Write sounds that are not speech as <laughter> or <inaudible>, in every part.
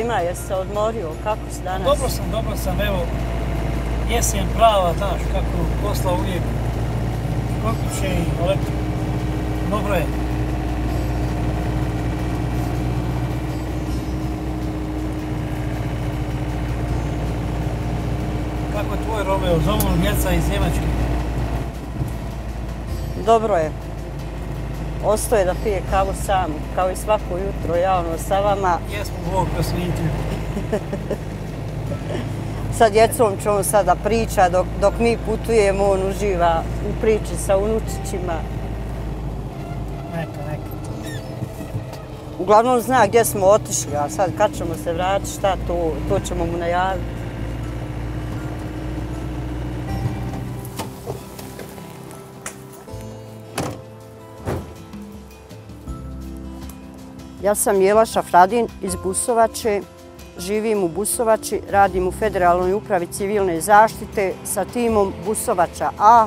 Ima, jesi se odmorio? Kako si danas? Dobro sam, dobro sam, evo, jesen prava, znaš, kako posla uvijek kokiće i lepo. Dobro je. Kako je tvoj Romeo? Zovu djeca iz Njemačke. Dobro je. Ostoje da pije kavu sam, kao i svako jutro, ja ono sa vama. Jesmo Bog prosvitio. <laughs> Sa djecom će on sada priča, dok, dok mi putujemo, on uživa u priči sa unučićima. Neka, neka. Uglavnom zna gdje smo otišli, a sad kad ćemo se vratiti, šta to, to ćemo mu najaviti. Ja sam Jela Šafradin iz Busovače, živim u Busovači, radim u Federalnoj upravi civilne zaštite sa timom Busovača A.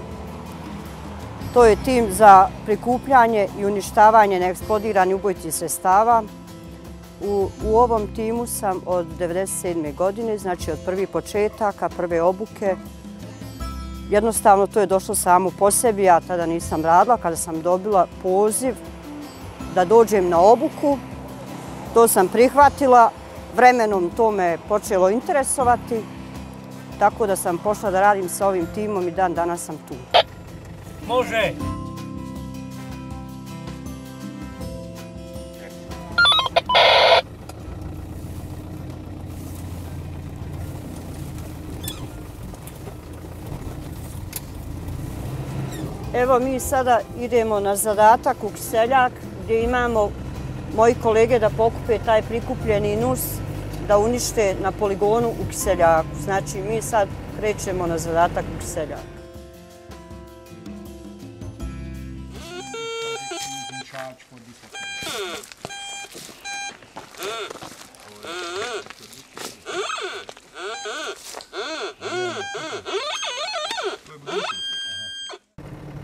To je tim za prikupljanje i uništavanje neeksplodiranih ubojitih sredstava. U, u ovom timu sam od 1997. godine, znači od prvih početaka, prve obuke. Jednostavno to je došlo samo po sebi, ja tada nisam radila, kada sam dobila poziv da dođem na obuku. To sam prihvatila, vremenom to me počelo interesovati, tako da sam pošla da radim sa ovim timom i dan danas sam tu. Može! Evo mi sada idemo na zadatak u Kiseljak gdje imamo moji kolege da pokupe taj prikupljeni nus da unište na poligonu u Kiseljaku. Znači mi sad krećemo na zadatak u Kiseljaku.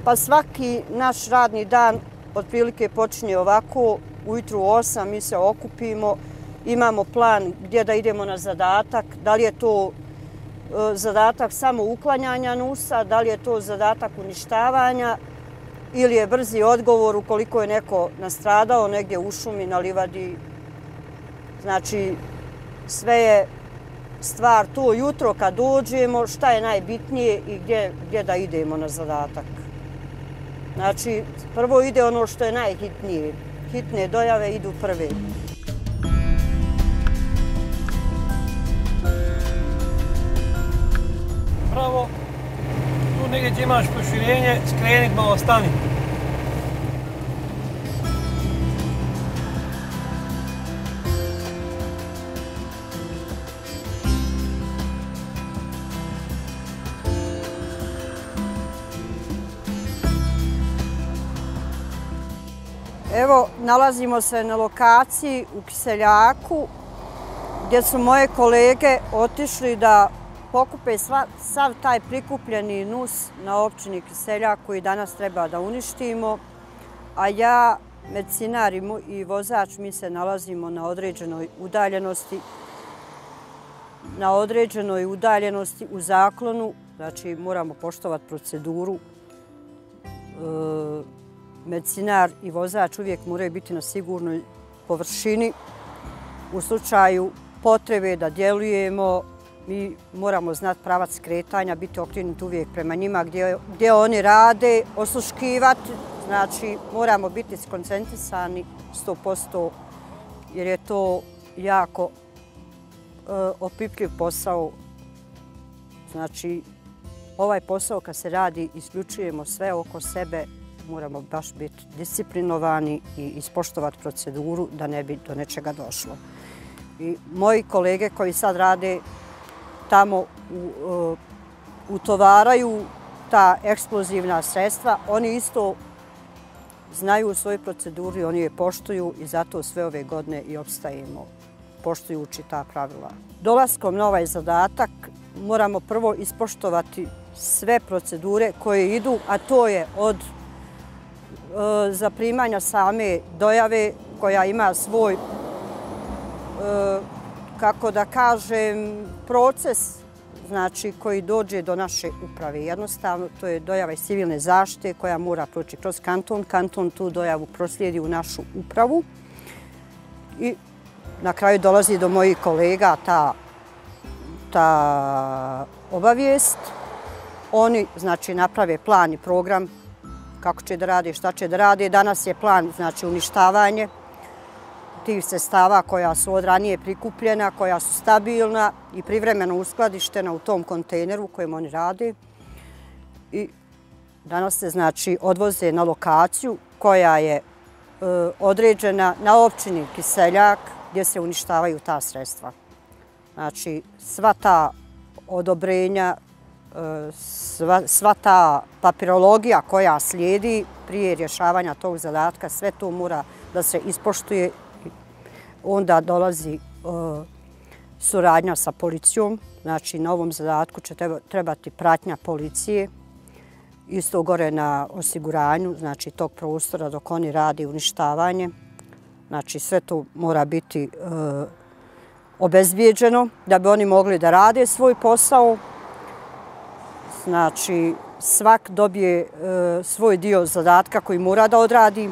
Pa svaki naš radni dan otprilike počinje ovako, ujutru u 8 mi se okupimo, imamo plan gdje da idemo na zadatak, da li je to e, zadatak samo uklanjanja nusa, da li je to zadatak uništavanja ili je brzi odgovor ukoliko je neko nastradao negdje u šumi na livadi. Znači, sve je stvar to jutro kad dođemo, šta je najbitnije i gdje, gdje da idemo na zadatak. Znači, prvo ide ono što je najhitnije. Hitne dojave idu prve. Pravo, tu negdje gdje imaš proširenje, skreni malo stani. Evo, nalazimo se na lokaciji u Kiseljaku, gdje su moje kolege otišli da pokupe sva, sav taj prikupljeni nus na općini Kiseljak koji danas treba da uništimo, a ja, medicinar i vozač, mi se nalazimo na određenoj udaljenosti na određenoj udaljenosti u zaklonu, znači moramo poštovati proceduru e, medicinar i vozač uvijek moraju biti na sigurnoj površini. U slučaju potrebe da djelujemo, mi moramo znati pravac skretanja, biti okrenuti uvijek prema njima gdje, gdje oni rade, osluškivati. Znači, moramo biti skoncentrisani 100% jer je to jako e, opipljiv posao. Znači, ovaj posao kad se radi, isključujemo sve oko sebe, moramo baš biti disciplinovani i ispoštovati proceduru da ne bi do nečega došlo. I moji kolege koji sad rade tamo u, e, utovaraju ta eksplozivna sredstva, oni isto znaju u svojoj proceduri, oni je poštuju i zato sve ove godine i obstajemo poštujući ta pravila. Dolaskom na ovaj zadatak moramo prvo ispoštovati sve procedure koje idu, a to je od E, zaprimanja same dojave koja ima svoj e, kako da kažem, proces znači, koji dođe do naše uprave. Jednostavno, to je dojava iz civilne zaštite koja mora proći kroz kanton. Kanton tu dojavu proslijedi u našu upravu. I na kraju dolazi do mojih kolega ta, ta obavijest. Oni, znači, naprave plan i program kako će da rade, šta će da rade. Danas je plan, znači, uništavanje tih sestava koja su od ranije prikupljena, koja su stabilna i privremeno uskladištena u tom kontejneru u kojem oni rade. I danas se znači odvoze na lokaciju koja je e, određena na općini Kiseljak gdje se uništavaju ta sredstva. Znači sva ta odobrenja, sva, sva ta papirologija koja slijedi prije rješavanja tog zadatka, sve to mora da se ispoštuje onda dolazi e, suradnja sa policijom, znači na ovom zadatku će trebati pratnja policije, isto gore na osiguranju, znači tog prostora dok oni radi uništavanje. Znači sve to mora biti e, obezbijeđeno da bi oni mogli da rade svoj posao. Znači svak dobije e, svoj dio zadatka koji mora da odradi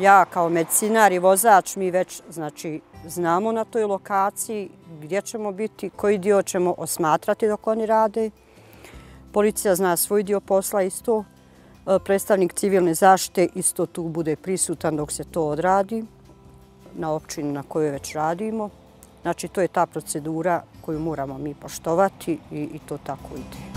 ja kao medicinar i vozač mi već znači, znamo na toj lokaciji gdje ćemo biti, koji dio ćemo osmatrati dok oni rade. Policija zna svoj dio posla isto. E, predstavnik civilne zaštite isto tu bude prisutan dok se to odradi na općini na kojoj već radimo. Znači, to je ta procedura koju moramo mi poštovati i, i to tako ide.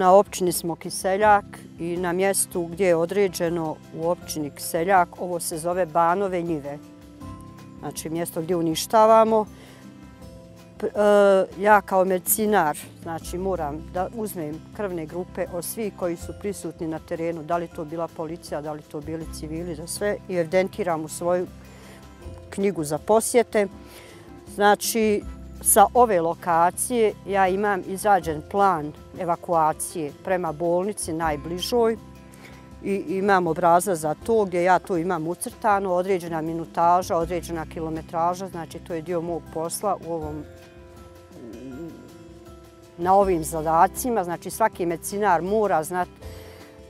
na općini smo Kiseljak i na mjestu gdje je određeno u općini Kseljak, ovo se zove Banove njive. Znači mjesto gdje uništavamo. E, ja kao medicinar znači, moram da uzmem krvne grupe od svih koji su prisutni na terenu, da li to bila policija, da li to bili civili, za sve i evidentiram u svoju knjigu za posjete. Znači, sa ove lokacije ja imam izrađen plan evakuacije prema bolnici najbližoj i imam obraza za to gdje ja to imam ucrtano, određena minutaža, određena kilometraža, znači to je dio mog posla u ovom na ovim zadacima, znači svaki medicinar mora znati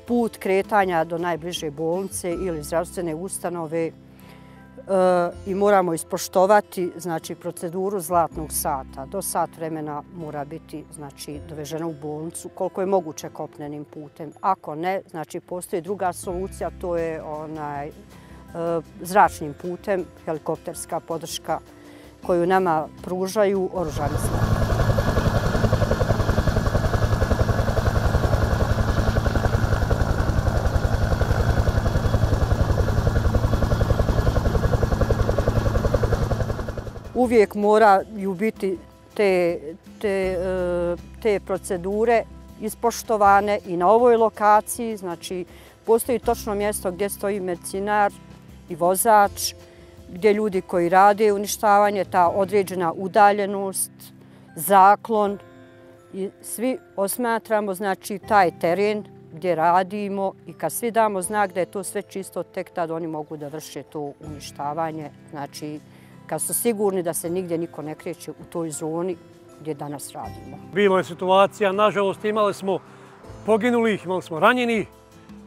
put kretanja do najbliže bolnice ili zdravstvene ustanove, i moramo ispoštovati znači, proceduru zlatnog sata. Do sat vremena mora biti znači, dovežena u bolnicu koliko je moguće kopnenim putem. Ako ne, znači, postoji druga solucija, to je onaj, e, zračnim putem, helikopterska podrška koju nama pružaju oružane snage. Uvijek moraju biti te, te, e, te procedure ispoštovane i na ovoj lokaciji. Znači, postoji točno mjesto gdje stoji medicinar i vozač, gdje ljudi koji rade uništavanje, ta određena udaljenost, zaklon i svi osmatramo znači, taj teren gdje radimo i kad svi damo znak da je to sve čisto, tek tad oni mogu da vrše to uništavanje. Znači, kad su sigurni da se nigdje niko ne kreće u toj zoni gdje danas radimo. Bilo je situacija, nažalost imali smo poginulih, imali smo ranjenih.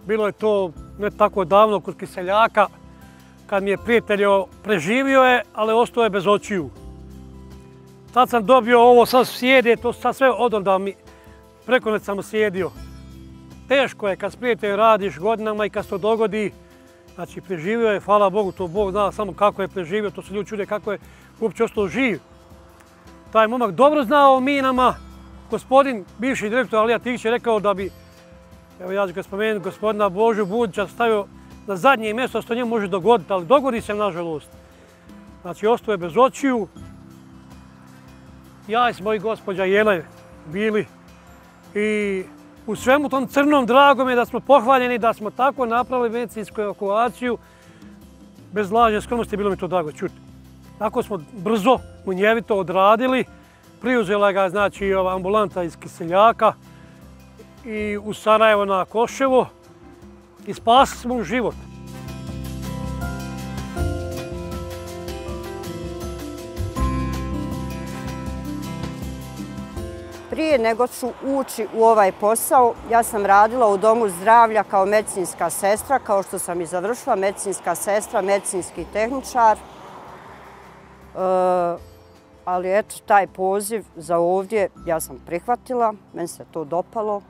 Bilo je to ne tako davno kod Kiseljaka, kad mi je prijatelj preživio je, ali ostao je bez očiju. Tad sam dobio ovo, sad sjede, to sad sve odonda mi preko sam sjedio. Teško je kad s prijateljem radiš godinama i kad se to dogodi, Znači, preživio je, hvala Bogu, to Bog zna samo kako je preživio, to se ljudi čude kako je uopće ostao živ. Taj momak dobro znao o minama. Gospodin, bivši direktor Alija Tikić je rekao da bi, evo ja ću ga spomenuti, gospodina Božu Budića stavio na zadnje mjesto, što njemu može dogoditi, ali dogodi se nažalost. Znači, ostao je bez očiju. Ja i moji gospođa Jele bili i u svemu tom crnom drago je da smo pohvaljeni, da smo tako napravili medicinsku evakuaciju, bez lažne skromnosti bilo mi to drago čuti. Tako smo brzo munjevito odradili, priuzela ga znači ova ambulanta iz Kiseljaka i u Sarajevo na Koševo i spasili smo mu život. Prije nego ću ući u ovaj posao, ja sam radila u Domu zdravlja kao medicinska sestra, kao što sam i završila, medicinska sestra, medicinski tehničar. E, ali eto, taj poziv za ovdje ja sam prihvatila, meni se to dopalo.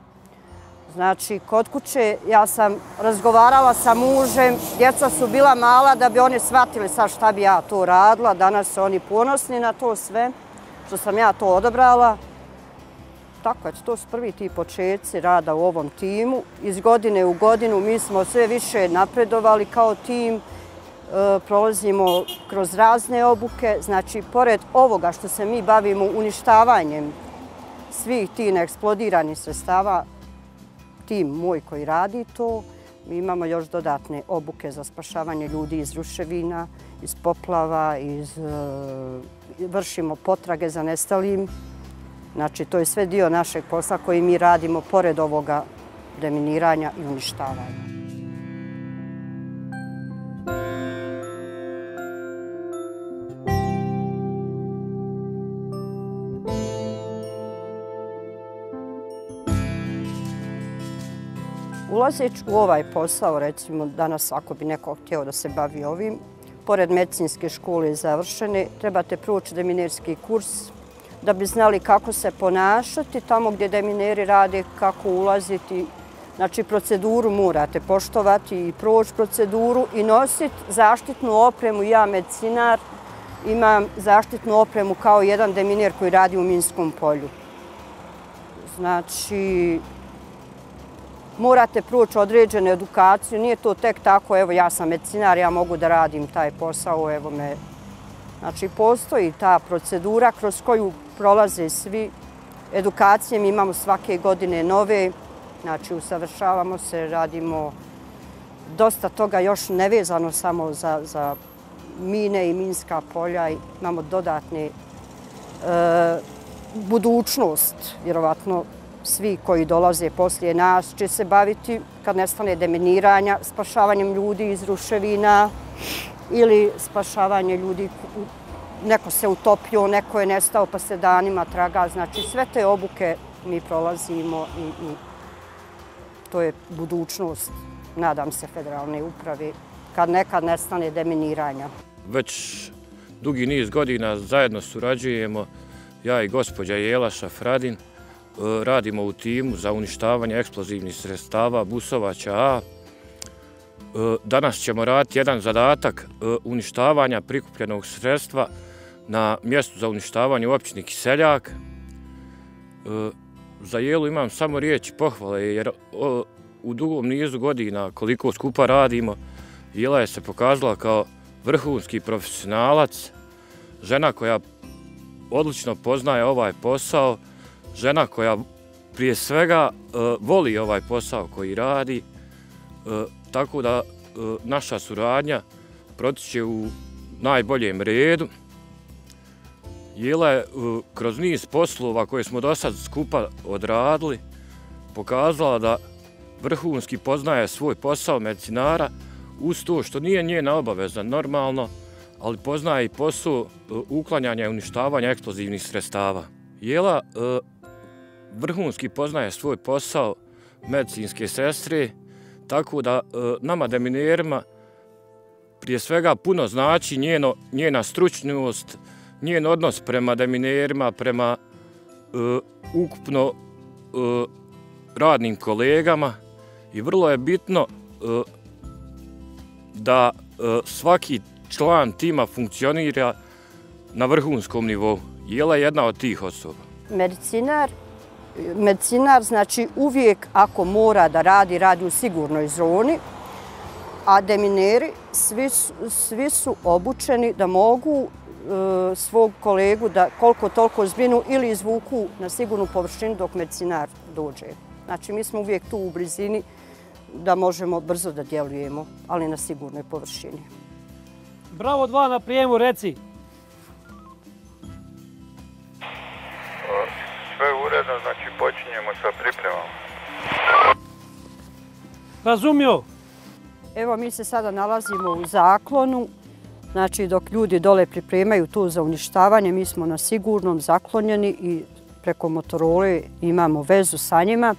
Znači, kod kuće ja sam razgovarala sa mužem, djeca su bila mala da bi oni shvatili sad šta bi ja to radila, danas su oni ponosni na to sve, što sam ja to odobrala tako, eto, to su prvi ti početci rada u ovom timu. Iz godine u godinu mi smo sve više napredovali kao tim, e, prolazimo kroz razne obuke. Znači, pored ovoga što se mi bavimo uništavanjem svih ti neeksplodiranih sredstava, tim moj koji radi to, mi imamo još dodatne obuke za spašavanje ljudi iz ruševina, iz poplava, iz, e, vršimo potrage za nestalim Znači, to je sve dio našeg posla koji mi radimo pored ovoga deminiranja i uništavanja. Ulazeći u ovaj posao, recimo danas ako bi neko htio da se bavi ovim, pored medicinske škole završene, trebate proći deminerski kurs da bi znali kako se ponašati tamo gdje demineri rade, kako ulaziti. Znači, proceduru morate poštovati i proći proceduru i nositi zaštitnu opremu. Ja, medicinar, imam zaštitnu opremu kao jedan deminer koji radi u Minskom polju. Znači, morate proći određenu edukaciju. Nije to tek tako, evo, ja sam medicinar, ja mogu da radim taj posao, evo me Znači, postoji ta procedura kroz koju prolaze svi. Edukacije mi imamo svake godine nove. Znači, usavršavamo se, radimo dosta toga još nevezano samo za, za mine i minska polja. Imamo dodatne e, budućnost, vjerovatno svi koji dolaze poslije nas će se baviti kad nestane deminiranja, spašavanjem ljudi iz ruševina, ili spašavanje ljudi, neko se utopio, neko je nestao pa se danima traga. Znači sve te obuke mi prolazimo i, i to je budućnost, nadam se, federalne uprave, kad nekad nestane deminiranja. Već dugi niz godina zajedno surađujemo, ja i gospođa Jelaša Fradin, e, radimo u timu za uništavanje eksplozivnih sredstava Busovaća A, E, danas ćemo raditi jedan zadatak e, uništavanja prikupljenog sredstva na mjestu za uništavanje u općini Kiseljak. E, za jelu imam samo riječi pohvale jer u dugom nizu godina koliko skupa radimo, jela je se pokazala kao vrhunski profesionalac, žena koja odlično poznaje ovaj posao, žena koja prije svega voli ovaj posao koji radi, tako da e, naša suradnja protiče u najboljem redu. Jela je e, kroz niz poslova koje smo do sad skupa odradili pokazala da vrhunski poznaje svoj posao medicinara uz to što nije njena obaveza normalno, ali poznaje i posao e, uklanjanja i uništavanja eksplozivnih sredstava. Jela e, vrhunski poznaje svoj posao medicinske sestre, Tako da e, nama deminerima prije svega puno znači njeno, njena stručnost, njen odnos prema deminerima, prema e, ukupno e, radnim kolegama i vrlo je bitno e, da e, svaki član tima funkcionira na vrhunskom nivou. Jela je jedna od tih osoba. Medicinar medicinar znači uvijek ako mora da radi, radi u sigurnoj zoni, a demineri svi su, svi su obučeni da mogu e, svog kolegu da koliko toliko zbinu ili izvuku na sigurnu površinu dok medicinar dođe. Znači mi smo uvijek tu u blizini da možemo brzo da djelujemo, ali na sigurnoj površini. Bravo dva na prijemu, reci. Sve uredno, znači sa pripremama. Razumio. Evo, mi se sada nalazimo u zaklonu. Znači, dok ljudi dole pripremaju tu za uništavanje, mi smo na sigurnom zaklonjeni i preko motorole imamo vezu sa njima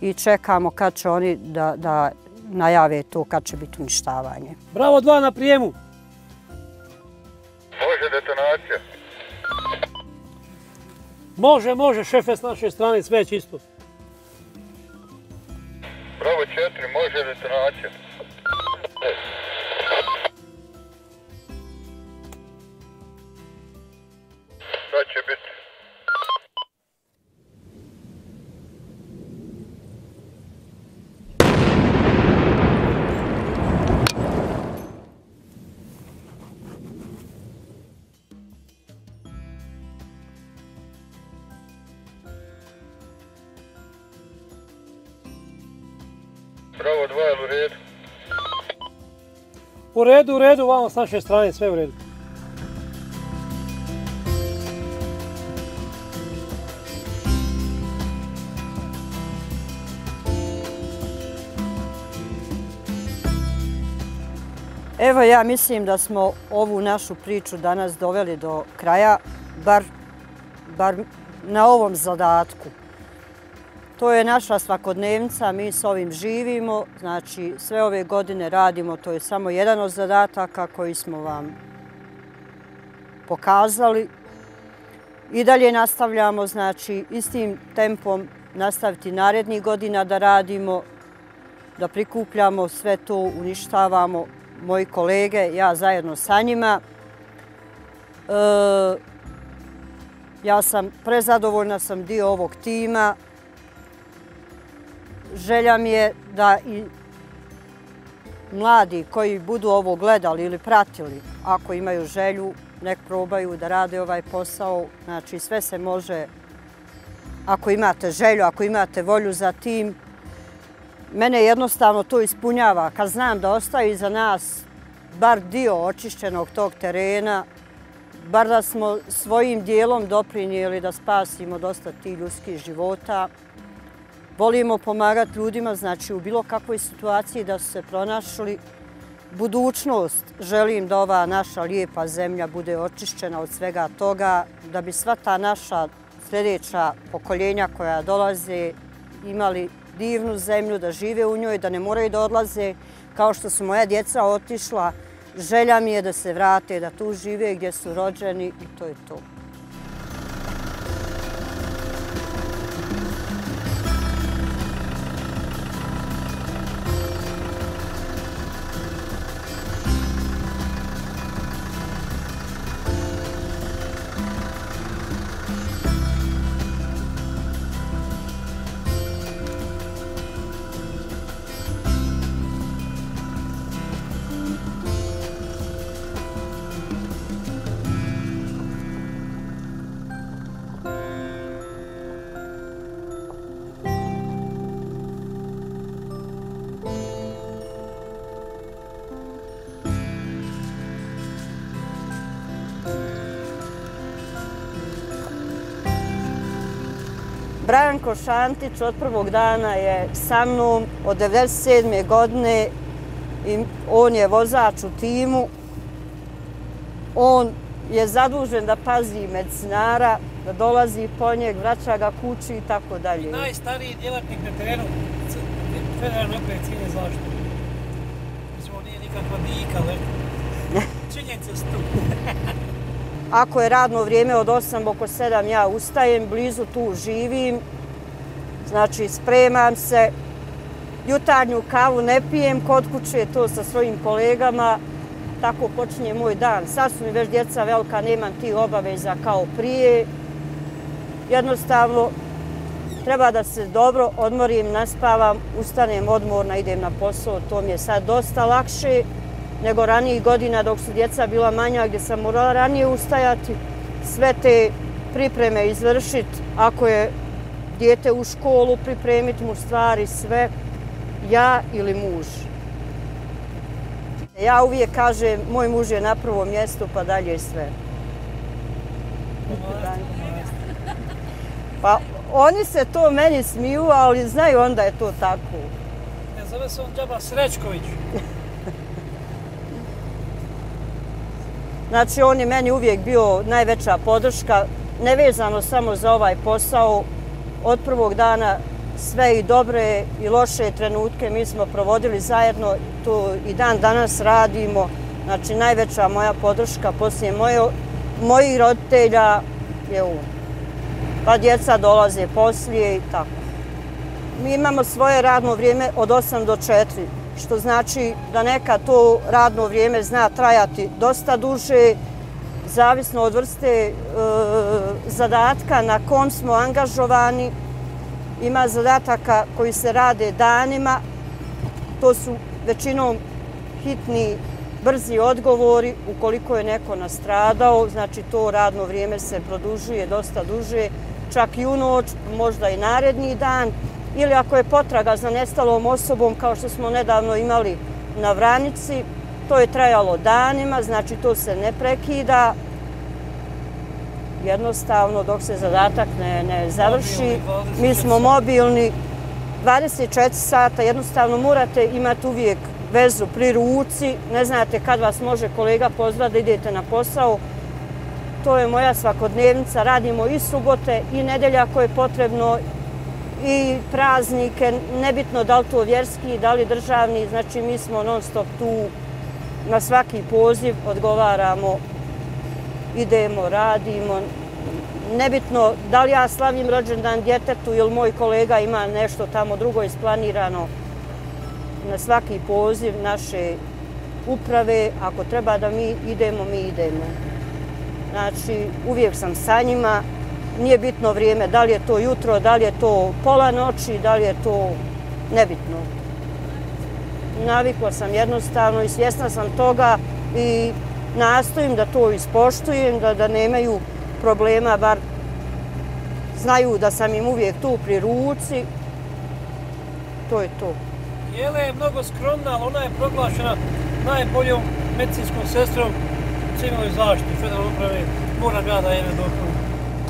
i čekamo kad će oni da, da najave to kad će biti uništavanje. Bravo dva na prijemu. Može detonacija. Može, može, šefe s naše strane, sve je čisto. Bravo dva, je u redu? U redu, u redu, vamo s naše strane, sve u redu. Evo, ja mislim da smo ovu našu priču danas doveli do kraja, bar, bar na ovom zadatku. To je naša svakodnevnica, mi s ovim živimo, znači sve ove godine radimo, to je samo jedan od zadataka koji smo vam pokazali. I dalje nastavljamo, znači istim tempom nastaviti narednih godina da radimo, da prikupljamo sve to, uništavamo, moji kolege, ja zajedno sa njima. E, ja sam prezadovoljna, sam dio ovog tima. Želja mi je da i mladi koji budu ovo gledali ili pratili, ako imaju želju, nek probaju da rade ovaj posao. Znači sve se može, ako imate želju, ako imate volju za tim, mene jednostavno to ispunjava. Kad znam da ostaje iza nas bar dio očišćenog tog terena, bar da smo svojim dijelom doprinijeli da spasimo dosta ti ljudskih života. Volimo pomagati ljudima, znači u bilo kakvoj situaciji da su se pronašli. Budućnost želim da ova naša lijepa zemlja bude očišćena od svega toga, da bi sva ta naša sljedeća pokoljenja koja dolaze imali divnu zemlju, da žive u njoj, da ne moraju da odlaze kao što su moja djeca otišla. Želja mi je da se vrate, da tu žive gdje su rođeni i to je to. Branko Šantić od prvog dana je sa mnom od 1997. godine i on je vozač u timu. On je zadužen da pazi medicinara, da dolazi po njeg, vraća ga kući i tako dalje. Najstariji djelatnik na terenu federalne opere civilne zaštite. Mislim, on nije nikakva dika, ali <laughs> činjenice su tu. <laughs> Ako je radno vrijeme od 8 oko 7 ja ustajem, blizu tu živim, znači spremam se, jutarnju kavu ne pijem kod kuće, to sa svojim kolegama, tako počinje moj dan. Sad su mi već djeca velika, nemam tih obaveza kao prije. Jednostavno, treba da se dobro odmorim, naspavam, ustanem odmorna, idem na posao, to mi je sad dosta lakše nego ranijih godina dok su djeca bila manja gdje sam morala ranije ustajati, sve te pripreme izvršiti, ako je djete u školu, pripremiti mu stvari, sve, ja ili muž. Ja uvijek kažem, moj muž je na prvom mjestu, pa dalje sve. Pa oni se to meni smiju, ali znaju onda je to tako. Ne zove se on Džaba Srećković. Znači, on je meni uvijek bio najveća podrška, nevezano samo za ovaj posao. Od prvog dana sve i dobre i loše trenutke mi smo provodili zajedno, to i dan danas radimo. Znači, najveća moja podrška poslije moje, mojih roditelja je on. Pa djeca dolaze poslije i tako. Mi imamo svoje radno vrijeme od 8 do 4, što znači da neka to radno vrijeme zna trajati dosta duže, zavisno od vrste e, zadatka na kom smo angažovani. Ima zadataka koji se rade danima, to su većinom hitni, brzi odgovori. Ukoliko je neko nastradao, znači to radno vrijeme se produžuje dosta duže, čak i u noć, možda i naredni dan, ili ako je potraga za nestalom osobom, kao što smo nedavno imali na Vranici, to je trajalo danima, znači to se ne prekida, jednostavno dok se zadatak ne, ne završi. Mi smo mobilni 24 sata, jednostavno morate imati uvijek vezu pri ruci, ne znate kad vas može kolega pozvati da idete na posao, to je moja svakodnevnica, radimo i subote i nedelja koje je potrebno i praznike, nebitno da li to vjerski, da li državni, znači mi smo non stop tu na svaki poziv odgovaramo, idemo, radimo. Nebitno da li ja slavim rođendan djetetu ili moj kolega ima nešto tamo drugo isplanirano na svaki poziv naše uprave, ako treba da mi idemo, mi idemo. Znači, uvijek sam sa njima, nije bitno vrijeme, da li je to jutro, da li je to pola noći, da li je to nebitno. Navikla sam jednostavno i svjesna sam toga i nastojim da to ispoštujem, da, da nemaju problema, bar znaju da sam im uvijek tu pri ruci. To je to. Jele je mnogo skromna, ali ona je proglašena najboljom medicinskom sestrom civilnoj zaštiti federalne uprave. Moram ja da je ne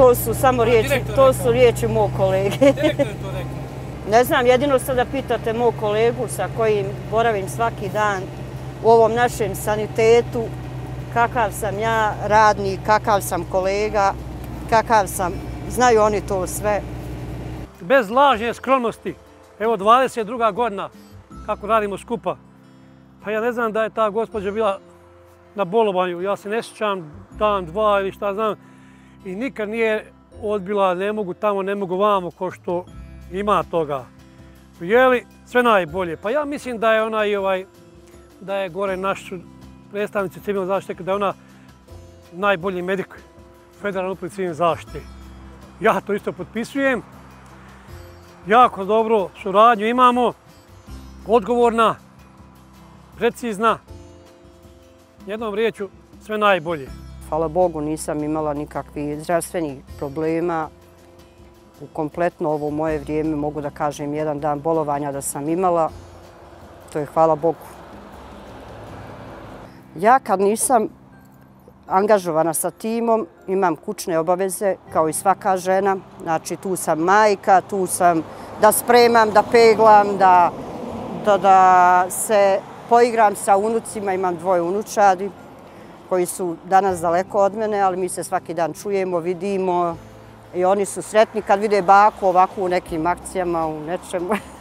To su samo riječi, to su riječi mog kolege. Direktor je to <laughs> rekao. Ne znam, jedino sada pitate mog kolegu sa kojim boravim svaki dan u ovom našem sanitetu, kakav sam ja radnik, kakav sam kolega, kakav sam, znaju oni to sve. Bez lažnje skromnosti, evo 22. godina kako radimo skupa, pa ja ne znam da je ta gospođa bila na bolovanju, ja se ne sjećam dan, dva ili šta znam, i nikad nije odbila, ne mogu tamo, ne mogu vamo, ko što ima toga. Jeli, sve najbolje. Pa ja mislim da je ona i ovaj, da je gore naš predstavnici civilne zaštite, da je ona najbolji medik federalne upravi civilne zaštite. Ja to isto potpisujem. Jako dobro suradnju imamo, odgovorna, precizna, jednom riječu sve najbolje. Hvala Bogu nisam imala nikakvih zdravstvenih problema. U kompletno ovo moje vrijeme mogu da kažem jedan dan bolovanja da sam imala. To je hvala Bogu. Ja kad nisam angažovana sa timom, imam kućne obaveze kao i svaka žena. Znači tu sam majka, tu sam da spremam, da peglam, da, da, da se poigram sa unucima, imam dvoje unučadi koji su danas daleko od mene, ali mi se svaki dan čujemo, vidimo i oni su sretni kad vide baku ovako u nekim akcijama, u nečemu. <laughs>